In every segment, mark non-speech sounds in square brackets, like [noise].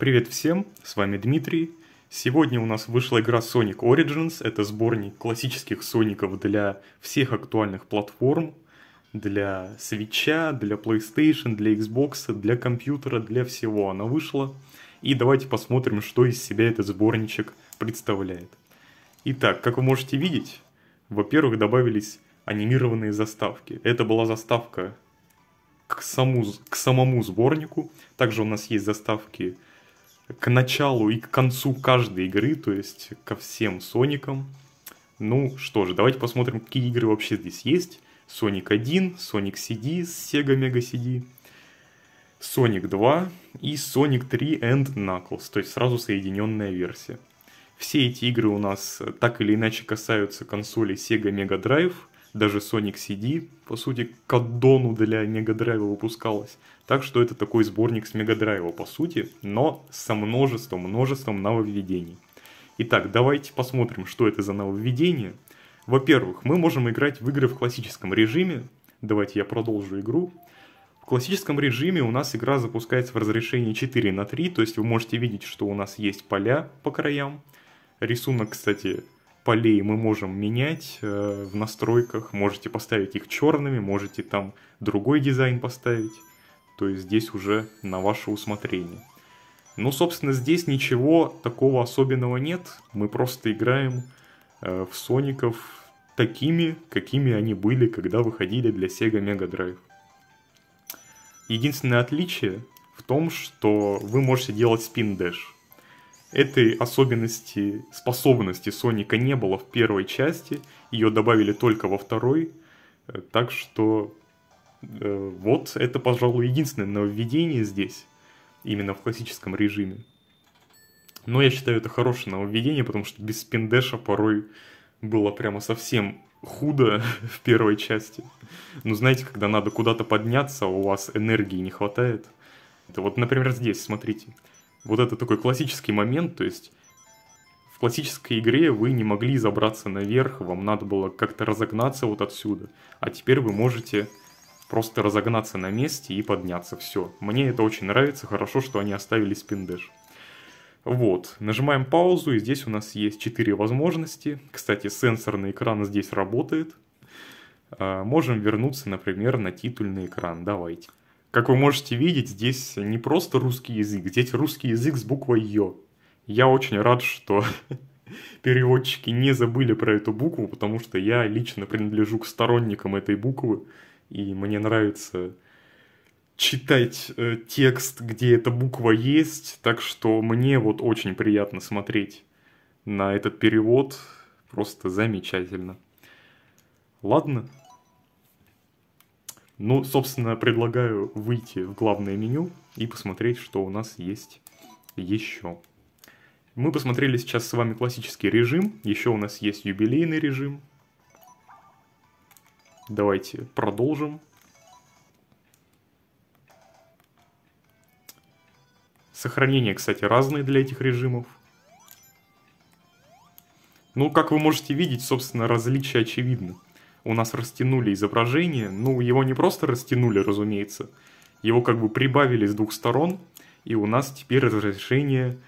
Привет всем, с вами Дмитрий. Сегодня у нас вышла игра Sonic Origins. Это сборник классических соников для всех актуальных платформ. Для свеча, для PlayStation, для Xbox, для компьютера, для всего она вышла. И давайте посмотрим, что из себя этот сборничек представляет. Итак, как вы можете видеть, во-первых, добавились анимированные заставки. Это была заставка к, саму, к самому сборнику. Также у нас есть заставки к началу и к концу каждой игры, то есть ко всем Соникам. Ну что же, давайте посмотрим, какие игры вообще здесь есть. Sonic 1, Sonic CD с Sega Mega CD, Sonic 2 и Sonic 3 and Knuckles, то есть сразу соединенная версия. Все эти игры у нас так или иначе касаются консолей Sega Mega Drive – даже Sonic CD, по сути, к аддону для Mega Drive выпускалась. Так что это такой сборник с Mega Drive, по сути, но со множеством, множеством нововведений. Итак, давайте посмотрим, что это за нововведение. Во-первых, мы можем играть в игры в классическом режиме. Давайте я продолжу игру. В классическом режиме у нас игра запускается в разрешении 4 на 3, то есть вы можете видеть, что у нас есть поля по краям. Рисунок, кстати, полей мы можем менять э, в настройках. Можете поставить их черными, можете там другой дизайн поставить. То есть здесь уже на ваше усмотрение. Ну, собственно, здесь ничего такого особенного нет. Мы просто играем э, в Соников такими, какими они были, когда выходили для Sega Mega Drive. Единственное отличие в том, что вы можете делать спин дэш. Этой особенности, способности Соника не было в первой части, ее добавили только во второй, э, так что э, вот это, пожалуй, единственное нововведение здесь, именно в классическом режиме. Но я считаю это хорошее нововведение, потому что без спиндеша порой было прямо совсем худо [laughs] в первой части. Ну, знаете, когда надо куда-то подняться, а у вас энергии не хватает. Это вот, например, здесь, смотрите вот это такой классический момент, то есть в классической игре вы не могли забраться наверх, вам надо было как-то разогнаться вот отсюда, а теперь вы можете просто разогнаться на месте и подняться, все. Мне это очень нравится, хорошо, что они оставили спиндеш. Вот, нажимаем паузу, и здесь у нас есть 4 возможности. Кстати, сенсорный экран здесь работает. А, можем вернуться, например, на титульный экран, давайте. Как вы можете видеть, здесь не просто русский язык, здесь русский язык с буквой Ё. Я очень рад, что [laughs] переводчики не забыли про эту букву, потому что я лично принадлежу к сторонникам этой буквы, и мне нравится читать э, текст, где эта буква есть, так что мне вот очень приятно смотреть на этот перевод, просто замечательно. Ладно, ну, собственно, предлагаю выйти в главное меню и посмотреть, что у нас есть еще. Мы посмотрели сейчас с вами классический режим, еще у нас есть юбилейный режим. Давайте продолжим. Сохранения, кстати, разные для этих режимов. Ну, как вы можете видеть, собственно, различия очевидны у нас растянули изображение. Ну, его не просто растянули, разумеется. Его как бы прибавили с двух сторон, и у нас теперь разрешение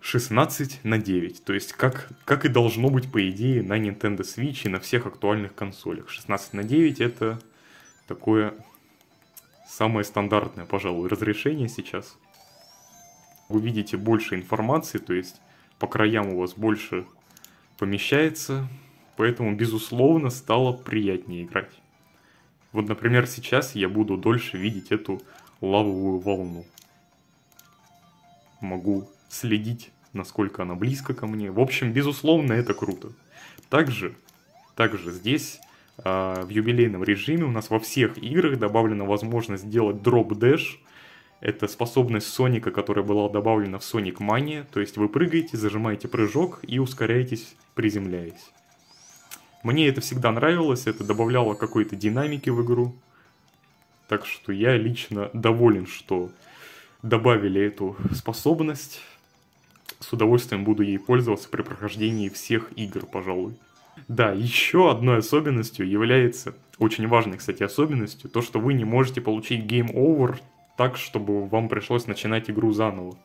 16 на 9. То есть, как, как и должно быть, по идее, на Nintendo Switch и на всех актуальных консолях. 16 на 9 это такое самое стандартное, пожалуй, разрешение сейчас. Вы видите больше информации, то есть по краям у вас больше помещается, поэтому, безусловно, стало приятнее играть. Вот, например, сейчас я буду дольше видеть эту лавовую волну. Могу следить, насколько она близко ко мне. В общем, безусловно, это круто. Также, также здесь э, в юбилейном режиме у нас во всех играх добавлена возможность сделать drop dash. Это способность Соника, которая была добавлена в Sonic Mania. То есть вы прыгаете, зажимаете прыжок и ускоряетесь, приземляясь. Мне это всегда нравилось, это добавляло какой-то динамики в игру. Так что я лично доволен, что добавили эту способность. С удовольствием буду ей пользоваться при прохождении всех игр, пожалуй. Да, еще одной особенностью является, очень важной, кстати, особенностью, то, что вы не можете получить Game Over так, чтобы вам пришлось начинать игру заново.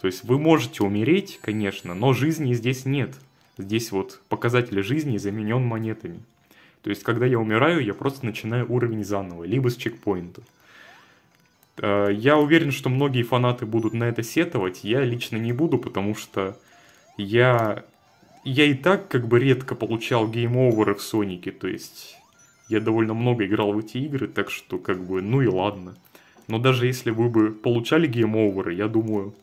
То есть вы можете умереть, конечно, но жизни здесь нет. Здесь вот показатель жизни заменен монетами. То есть, когда я умираю, я просто начинаю уровень заново, либо с чекпоинта. Э, я уверен, что многие фанаты будут на это сетовать. Я лично не буду, потому что я, я и так как бы редко получал game over ы в Сонике. То есть я довольно много играл в эти игры, так что как бы ну и ладно. Но даже если вы бы получали game over ы, я думаю,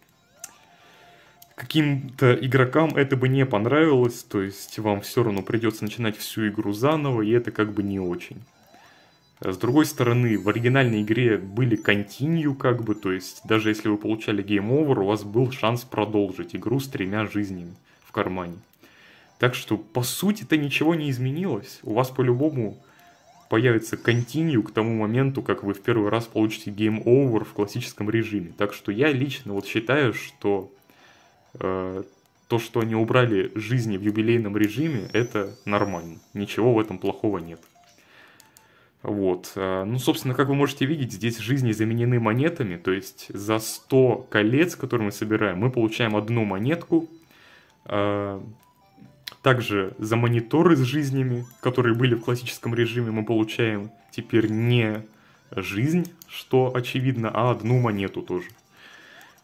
каким-то игрокам это бы не понравилось, то есть вам все равно придется начинать всю игру заново, и это как бы не очень. С другой стороны, в оригинальной игре были continue, как бы, то есть даже если вы получали game over, у вас был шанс продолжить игру с тремя жизнями в кармане. Так что, по сути-то ничего не изменилось. У вас по-любому появится continue к тому моменту, как вы в первый раз получите game over в классическом режиме. Так что я лично вот считаю, что то, что они убрали жизни в юбилейном режиме, это нормально. Ничего в этом плохого нет. Вот. Э, ну, собственно, как вы можете видеть, здесь жизни заменены монетами, то есть за 100 колец, которые мы собираем, мы получаем одну монетку. Э, также за мониторы с жизнями, которые были в классическом режиме, мы получаем теперь не жизнь, что очевидно, а одну монету тоже.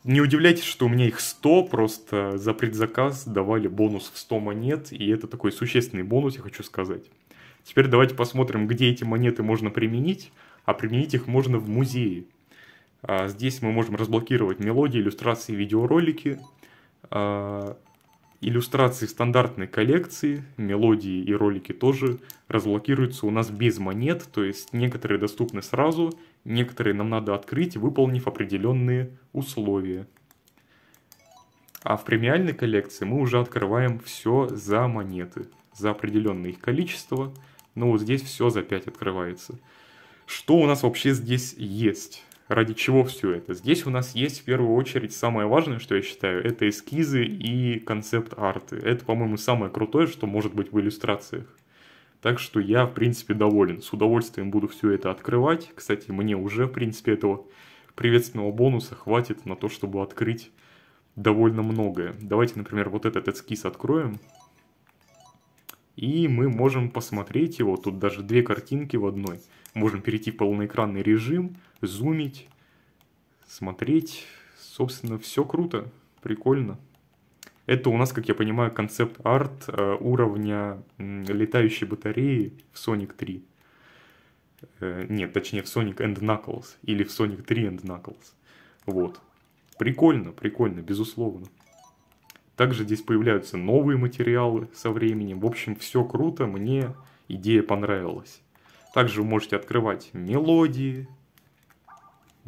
Не удивляйтесь, что у меня их 100, просто за предзаказ давали бонус в 100 монет, и это такой существенный бонус, я хочу сказать. Теперь давайте посмотрим, где эти монеты можно применить, а применить их можно в музее. А, здесь мы можем разблокировать мелодии, иллюстрации, видеоролики, а, иллюстрации стандартной коллекции, мелодии и ролики тоже разблокируются у нас без монет, то есть некоторые доступны сразу, некоторые нам надо открыть, выполнив определенные условия. А в премиальной коллекции мы уже открываем все за монеты, за определенное их количество – но вот здесь все за 5 открывается. Что у нас вообще здесь есть? Ради чего все это? Здесь у нас есть в первую очередь самое важное, что я считаю, это эскизы и концепт-арты. Это, по-моему, самое крутое, что может быть в иллюстрациях. Так что я, в принципе, доволен. С удовольствием буду все это открывать. Кстати, мне уже, в принципе, этого приветственного бонуса хватит на то, чтобы открыть довольно многое. Давайте, например, вот этот эскиз откроем и мы можем посмотреть его, тут даже две картинки в одной. Можем перейти в полноэкранный режим, зумить, смотреть, собственно, все круто, прикольно. Это у нас, как я понимаю, концепт-арт э, уровня летающей батареи в Sonic 3. Э, нет, точнее в Sonic and Knuckles или в Sonic 3 and Knuckles. Вот. Прикольно, прикольно, безусловно. Также здесь появляются новые материалы со временем. В общем, все круто, мне идея понравилась. Также вы можете открывать мелодии,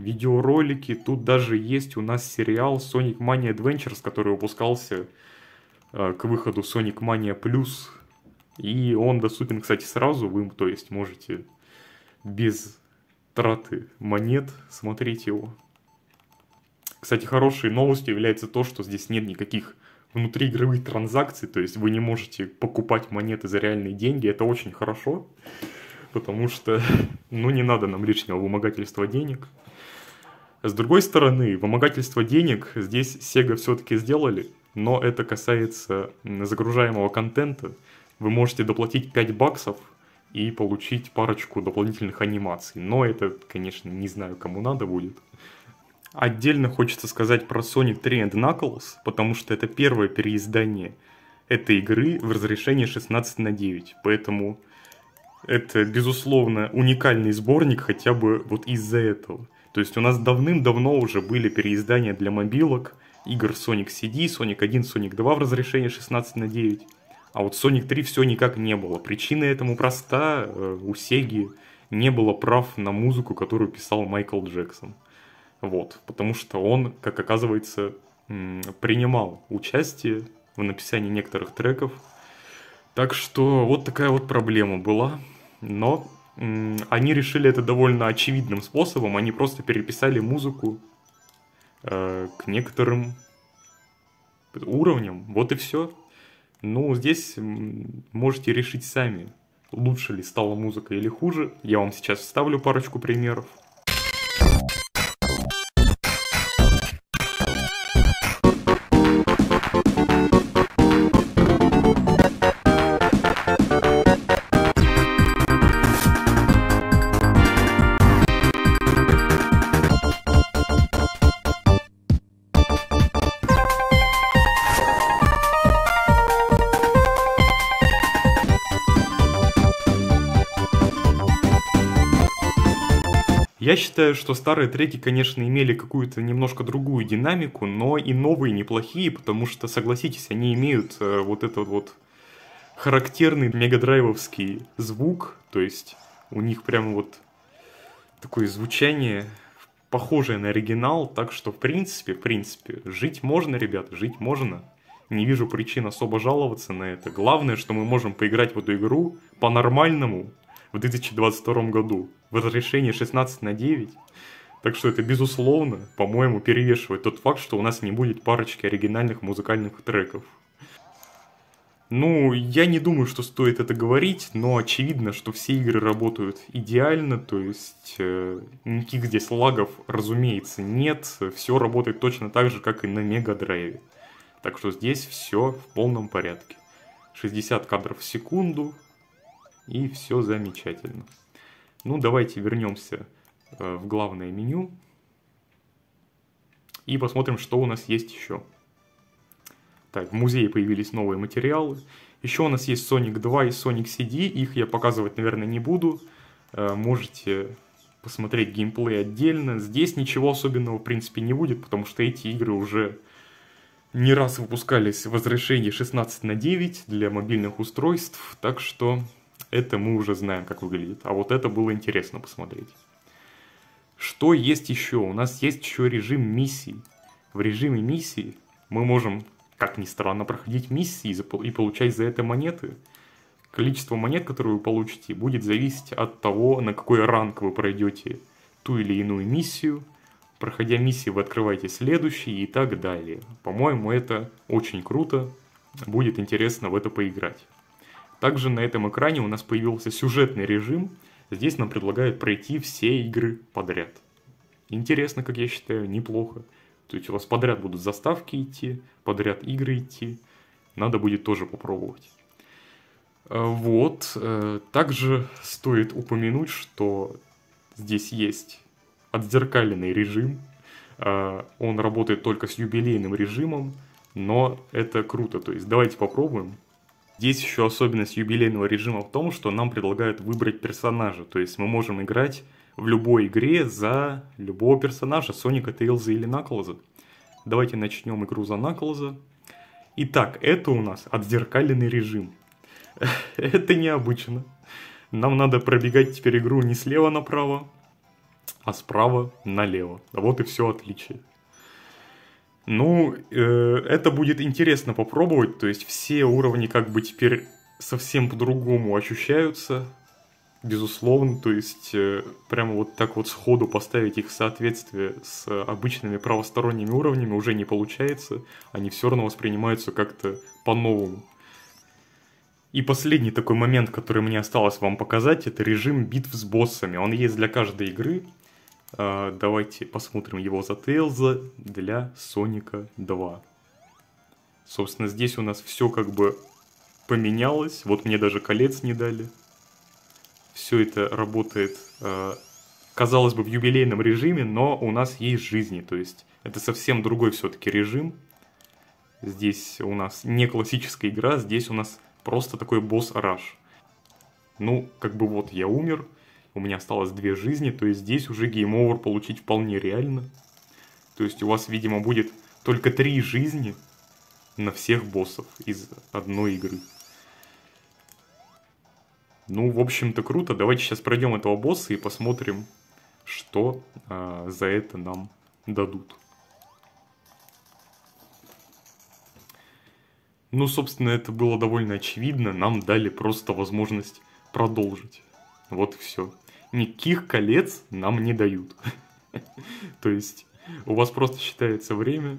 видеоролики. Тут даже есть у нас сериал Sonic Mania Adventures, который выпускался э, к выходу Sonic Mania Plus. И он доступен, кстати, сразу. Вы, то есть, можете без траты монет смотреть его. Кстати, хорошей новостью является то, что здесь нет никаких внутриигровых транзакций, то есть вы не можете покупать монеты за реальные деньги, это очень хорошо, потому что, [laughs] ну, не надо нам лишнего вымогательства денег. С другой стороны, вымогательство денег здесь Sega все-таки сделали, но это касается загружаемого контента. Вы можете доплатить 5 баксов и получить парочку дополнительных анимаций. Но это, конечно, не знаю, кому надо будет. Отдельно хочется сказать про Sonic 3 and Knuckles, потому что это первое переиздание этой игры в разрешении 16 на 9. Поэтому это, безусловно, уникальный сборник хотя бы вот из-за этого. То есть у нас давным-давно уже были переиздания для мобилок, игр Sonic CD, Sonic 1, Sonic 2 в разрешении 16 на 9. А вот Sonic 3 все никак не было. Причина этому проста. Э, у Сеги не было прав на музыку, которую писал Майкл Джексон. Вот, потому что он, как оказывается, принимал участие в написании некоторых треков. Так что вот такая вот проблема была. Но они решили это довольно очевидным способом. Они просто переписали музыку э, к некоторым уровням. Вот и все. Ну, здесь можете решить сами, лучше ли стала музыка или хуже. Я вам сейчас вставлю парочку примеров. Я считаю, что старые треки, конечно, имели какую-то немножко другую динамику, но и новые неплохие, потому что, согласитесь, они имеют э, вот этот вот характерный мегадрайвовский звук, то есть у них прямо вот такое звучание похожее на оригинал, так что в принципе, в принципе, жить можно, ребята, жить можно. Не вижу причин особо жаловаться на это. Главное, что мы можем поиграть в эту игру по-нормальному в 2022 году. В разрешении 16 на 9. Так что это, безусловно, по-моему, перевешивает тот факт, что у нас не будет парочки оригинальных музыкальных треков. Ну, я не думаю, что стоит это говорить, но очевидно, что все игры работают идеально, то есть э, никаких здесь лагов, разумеется, нет. Все работает точно так же, как и на Мега Драйве. Так что здесь все в полном порядке. 60 кадров в секунду, и все замечательно. Ну, давайте вернемся э, в главное меню и посмотрим, что у нас есть еще. Так, в музее появились новые материалы. Еще у нас есть Sonic 2 и Sonic CD. Их я показывать, наверное, не буду. Э, можете посмотреть геймплей отдельно. Здесь ничего особенного, в принципе, не будет, потому что эти игры уже не раз выпускались в разрешении 16 на 9 для мобильных устройств, так что это мы уже знаем, как выглядит. А вот это было интересно посмотреть. Что есть еще? У нас есть еще режим миссий. В режиме миссии мы можем как ни странно, проходить миссии и получать за это монеты. Количество монет, которые вы получите, будет зависеть от того, на какой ранг вы пройдете ту или иную миссию. Проходя миссии, вы открываете следующие и так далее. По-моему, это очень круто. Будет интересно в это поиграть. Также на этом экране у нас появился сюжетный режим. Здесь нам предлагают пройти все игры подряд. Интересно, как я считаю, неплохо. То есть у вас подряд будут заставки идти, подряд игры идти. Надо будет тоже попробовать. Э, вот. Э, также стоит упомянуть, что здесь есть отзеркаленный режим. Э, он работает только с юбилейным режимом, но это круто. То есть давайте попробуем. Здесь еще особенность юбилейного режима в том, что нам предлагают выбрать персонажа. То есть мы можем играть в любой игре за любого персонажа, Соника, Тейлза или Наклза. Давайте начнем игру за Наклза. Итак, это у нас отзеркаленный режим. [laughs] это необычно. Нам надо пробегать теперь игру не слева направо, а справа налево. Вот и все отличие. Ну, э, это будет интересно попробовать. То есть все уровни как бы теперь совсем по-другому ощущаются безусловно, то есть э, прямо вот так вот сходу поставить их в соответствие с обычными правосторонними уровнями уже не получается, они все равно воспринимаются как-то по-новому. И последний такой момент, который мне осталось вам показать, это режим битв с боссами. Он есть для каждой игры. А, давайте посмотрим его за Тейлза для Соника 2. Собственно, здесь у нас все как бы поменялось. Вот мне даже колец не дали все это работает, э, казалось бы, в юбилейном режиме, но у нас есть жизни, то есть это совсем другой все-таки режим. Здесь у нас не классическая игра, здесь у нас просто такой boss rush. Ну, как бы вот я умер, у меня осталось две жизни, то есть здесь уже game over получить вполне реально. То есть у вас, видимо, будет только три жизни на всех боссов из одной игры. Ну, в общем-то, круто. Давайте сейчас пройдем этого босса и посмотрим, что э, за это нам дадут. Ну, собственно, это было довольно очевидно. Нам дали просто возможность продолжить. Вот и все. Никаких колец нам не дают. [laughs] То есть, у вас просто считается время,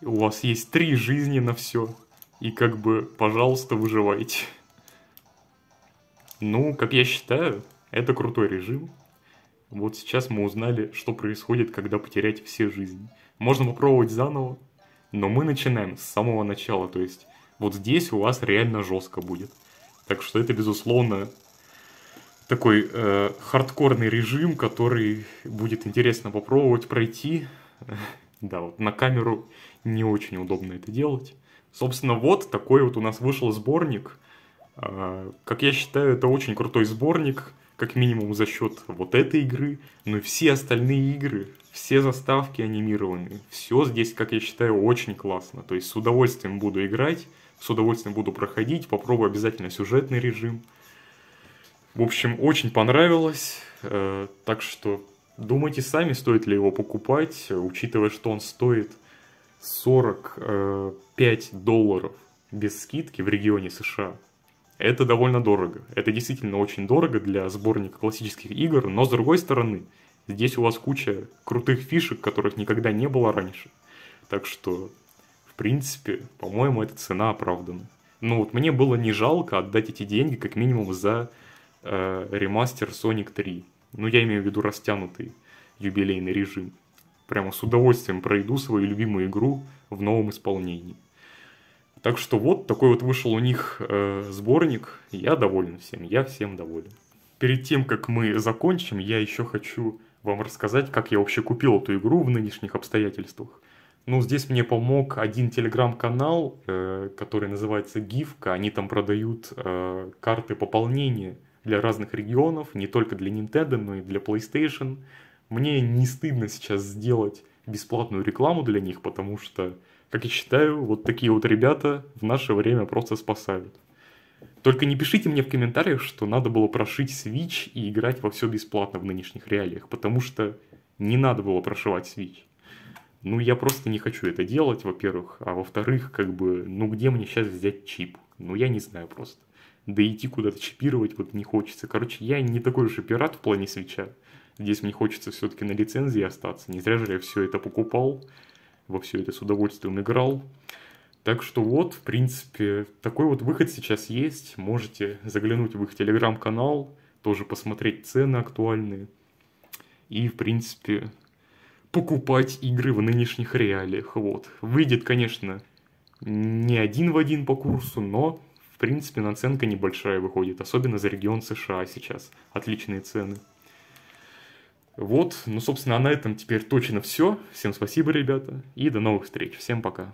у вас есть три жизни на все, и как бы, пожалуйста, выживайте. Ну, как я считаю, это крутой режим. Вот сейчас мы узнали, что происходит, когда потерять все жизни. Можно попробовать заново, но мы начинаем с самого начала, то есть вот здесь у вас реально жестко будет. Так что это, безусловно, такой э, хардкорный режим, который будет интересно попробовать пройти. [laughs] Да, вот на камеру не очень удобно это делать. Собственно, вот такой вот у нас вышел сборник – а, как я считаю, это очень крутой сборник. как минимум за счет вот этой игры, но и все остальные игры, все заставки анимированные, все здесь, как я считаю, очень классно. То есть с удовольствием буду играть, с удовольствием буду проходить, попробую обязательно сюжетный режим. В общем, очень понравилось, э, так что думайте сами, стоит ли его покупать, учитывая, что он стоит 45 долларов без скидки в регионе США. Это довольно дорого. Это действительно очень дорого для сборника классических игр, но с другой стороны, здесь у вас куча крутых фишек, которых никогда не было раньше. Так что, в принципе, по-моему, эта цена оправдана. Ну вот мне было не жалко отдать эти деньги как минимум за э, ремастер Sonic 3. Ну я имею в виду растянутый юбилейный режим. Прямо с удовольствием пройду свою любимую игру в новом исполнении. Так что вот такой вот вышел у них э, сборник. Я доволен всем, я всем доволен. Перед тем, как мы закончим, я еще хочу вам рассказать, как я вообще купил эту игру в нынешних обстоятельствах. Ну, здесь мне помог один телеграм-канал, э, который называется Гифка. Они там продают э, карты пополнения для разных регионов, не только для Nintendo, но и для PlayStation. Мне не стыдно сейчас сделать бесплатную рекламу для них, потому что как я считаю, вот такие вот ребята в наше время просто спасают. Только не пишите мне в комментариях, что надо было прошить Switch и играть во все бесплатно в нынешних реалиях, потому что не надо было прошивать Switch. Ну, я просто не хочу это делать, во-первых, а во-вторых, как бы, ну где мне сейчас взять чип? Ну, я не знаю просто. Да идти куда-то чипировать вот не хочется. Короче, я не такой уж и пират в плане свеча. Здесь мне хочется все-таки на лицензии остаться. Не зря же я все это покупал во все это с удовольствием играл. Так что вот, в принципе, такой вот выход сейчас есть. Можете заглянуть в их телеграм-канал, тоже посмотреть цены актуальные. И, в принципе, покупать игры в нынешних реалиях. Вот. Выйдет, конечно, не один в один по курсу, но, принципе, наценка небольшая выходит. Особенно за регион США сейчас. Отличные цены. Вот, ну, собственно, на этом теперь точно все. Всем спасибо, ребята, и до новых встреч. Всем пока.